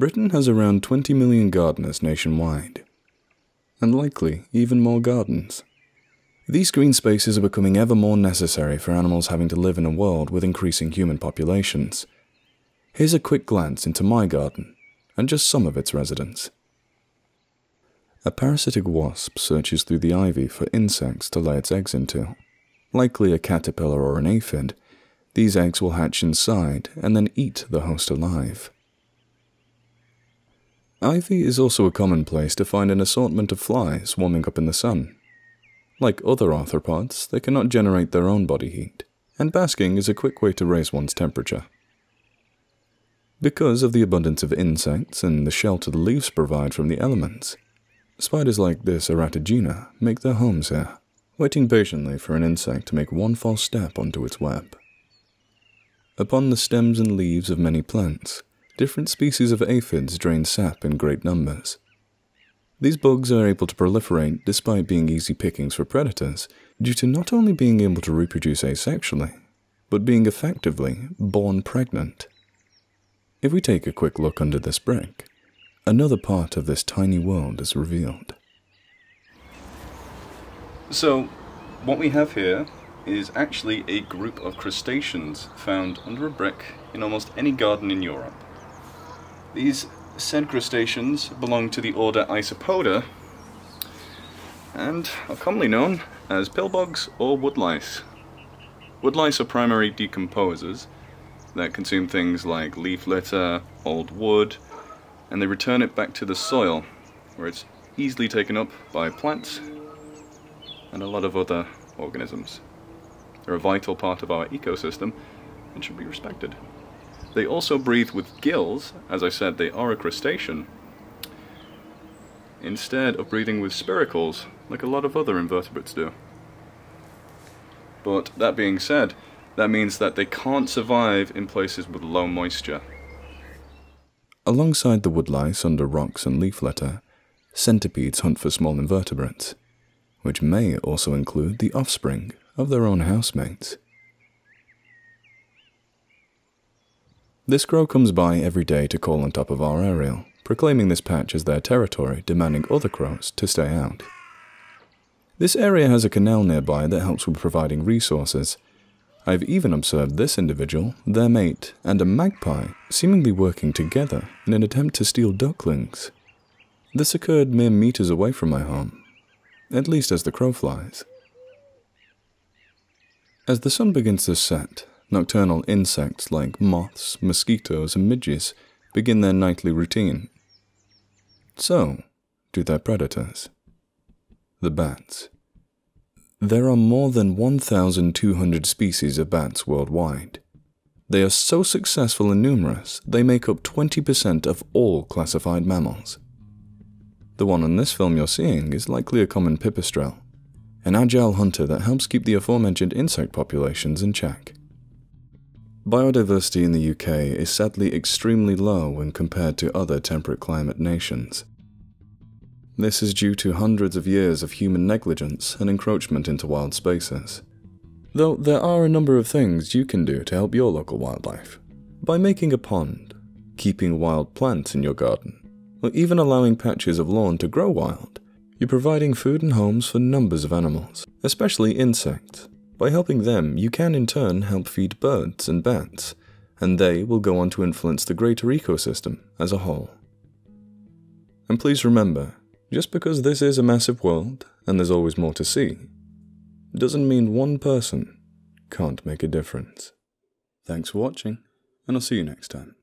Britain has around 20 million gardeners nationwide, and likely even more gardens. These green spaces are becoming ever more necessary for animals having to live in a world with increasing human populations. Here's a quick glance into my garden and just some of its residents. A parasitic wasp searches through the ivy for insects to lay its eggs into. Likely a caterpillar or an aphid, these eggs will hatch inside and then eat the host alive. Ivy is also a common place to find an assortment of flies warming up in the sun. Like other arthropods, they cannot generate their own body heat, and basking is a quick way to raise one's temperature. Because of the abundance of insects and the shelter the leaves provide from the elements, spiders like this Eratigena make their homes here, waiting patiently for an insect to make one false step onto its web. Upon the stems and leaves of many plants, different species of aphids drain sap in great numbers, these bugs are able to proliferate despite being easy pickings for predators due to not only being able to reproduce asexually, but being effectively born pregnant. If we take a quick look under this brick, another part of this tiny world is revealed. So, what we have here is actually a group of crustaceans found under a brick in almost any garden in Europe. These said crustaceans belong to the order Isopoda and are commonly known as pillbugs or woodlice. Woodlice are primary decomposers that consume things like leaf litter, old wood, and they return it back to the soil where it's easily taken up by plants and a lot of other organisms. They're a vital part of our ecosystem and should be respected. They also breathe with gills. As I said, they are a crustacean. Instead of breathing with spiracles, like a lot of other invertebrates do. But that being said, that means that they can't survive in places with low moisture. Alongside the woodlice under rocks and leaf litter, centipedes hunt for small invertebrates, which may also include the offspring of their own housemates. This crow comes by every day to call on top of our aerial, proclaiming this patch as their territory, demanding other crows to stay out. This area has a canal nearby that helps with providing resources. I've even observed this individual, their mate, and a magpie seemingly working together in an attempt to steal ducklings. This occurred mere meters away from my home, at least as the crow flies. As the sun begins to set, Nocturnal insects like moths, mosquitoes, and midges begin their nightly routine. So do their predators, the bats. There are more than 1,200 species of bats worldwide. They are so successful and numerous, they make up 20% of all classified mammals. The one on this film you're seeing is likely a common pipistrelle, an agile hunter that helps keep the aforementioned insect populations in check. Biodiversity in the UK is sadly extremely low when compared to other temperate climate nations. This is due to hundreds of years of human negligence and encroachment into wild spaces. Though there are a number of things you can do to help your local wildlife. By making a pond, keeping wild plants in your garden, or even allowing patches of lawn to grow wild, you're providing food and homes for numbers of animals, especially insects, by helping them, you can in turn help feed birds and bats, and they will go on to influence the greater ecosystem as a whole. And please remember, just because this is a massive world and there's always more to see, doesn't mean one person can't make a difference. Thanks for watching, and I'll see you next time.